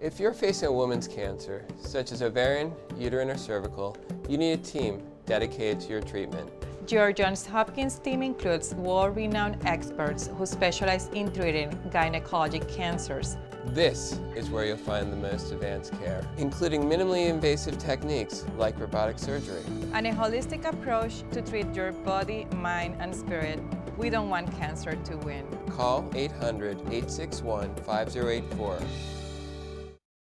If you're facing a woman's cancer, such as ovarian, uterine, or cervical, you need a team dedicated to your treatment. George Johns Hopkins team includes world-renowned experts who specialize in treating gynecologic cancers. This is where you'll find the most advanced care, including minimally invasive techniques like robotic surgery. And a holistic approach to treat your body, mind, and spirit. We don't want cancer to win. Call 800-861-5084